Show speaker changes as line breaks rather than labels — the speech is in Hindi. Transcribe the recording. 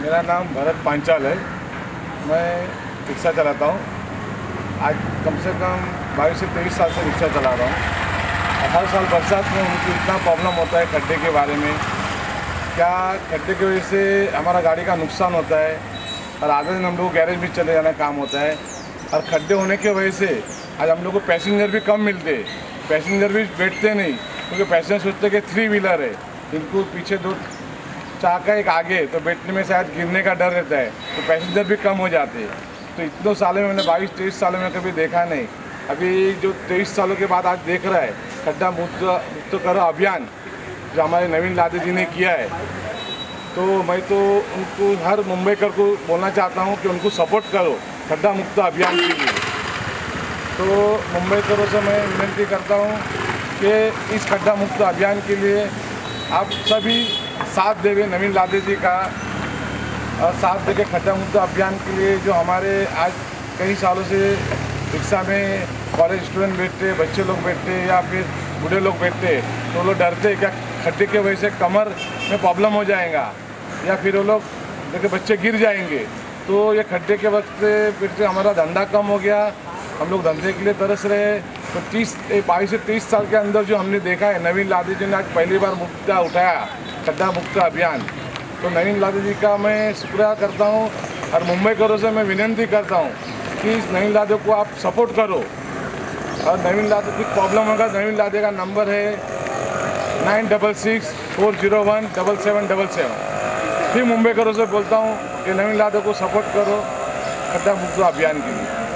मेरा नाम भरत पांचाल है। मैं रिक्शा चलाता हूँ। आज कम से कम बाईस से तेईस साल से रिक्शा चला रहा हूँ। हर साल बरसात में उनको इतना प्रॉब्लम होता है खड्डे के बारे में। क्या खड्डे की वजह से हमारा गाड़ी का नुकसान होता है? और आधे दिन हम लोग गैरेज भी चले जाना काम होता है। और खड्डे होने की वजह से आज हम लोग को पैसेंजर भी कम मिलते पैसेंजर भी बैठते नहीं, क्योंकि पैसेंजर सोचते कि थ्री व्हीलर है। इनको पीछे दो चाका एक आगे तो बैठने में शायद गिरने का डर रहता है तो पैसेंजर भी कम हो जाते हैं। तो इतने सालों में मैंने बाईस, तेईस सालों में कभी देखा नहीं। अभी जो तेईस सालों के बाद आज देख रहा है, खड्डा मुक्त मुक्त करो अभियान, जो हमारे नवीन लादे जी ने किया है। तो मैं तो उनको हर मुंबईकर को बोलना चाहता हूँ कि उनको सपोर्ट करो, खड्डा मुक्त अभियान के लिए। तो मुंबईकरों से मैं विनती करता हूँ कि इस खड्डा मुक्त अभियान के लिए आप सभी साथ देवे नवीन लादे जी का। साथ दे के खड्डा मुक्त अभियान के लिए जो हमारे आज कई सालों से रिक्शा में कॉलेज स्टूडेंट बैठते बच्चे लोग बैठते या फिर बूढ़े लोग बैठते तो लोग डरते क्या खड्डे की वजह से कमर में प्रॉब्लम हो जाएगा या फिर वो लोग देखिए बच्चे गिर जाएँगे। तो ये खड्डे के वक्त से फिर से हमारा धंधा कम हो गया। हम लोग धंधे के लिए तरस रहे तो तीस बाईस से तीस साल के अंदर जो हमने देखा है, नवीन लादे जी ने आज पहली बार मुक्ता उठाया खड्डा मुक्त अभियान। तो नवीन लादे जी का मैं शुक्रिया करता हूँ, और मुंबई करो से मैं विनती करता हूँ कि नवीन लादे को आप सपोर्ट करो। और नवीन लादे की प्रॉब्लम होगा, नवीन लादे का नंबर है nine double six four zero one double seven double seven. फिर मुंबई करो से बोलता हूँ कि नवीन लादे को सपोर्ट करो खड्डा मुक्त अभियान के लिए।